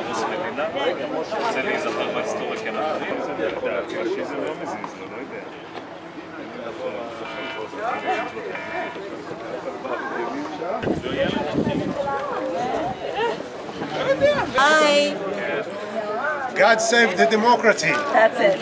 להרוס מדינה? רוצה להיזכר בהיסטוריה כנכונים? הפשיזם לא מזיז לו, לא יודע. Hi. God save the democracy. That's it.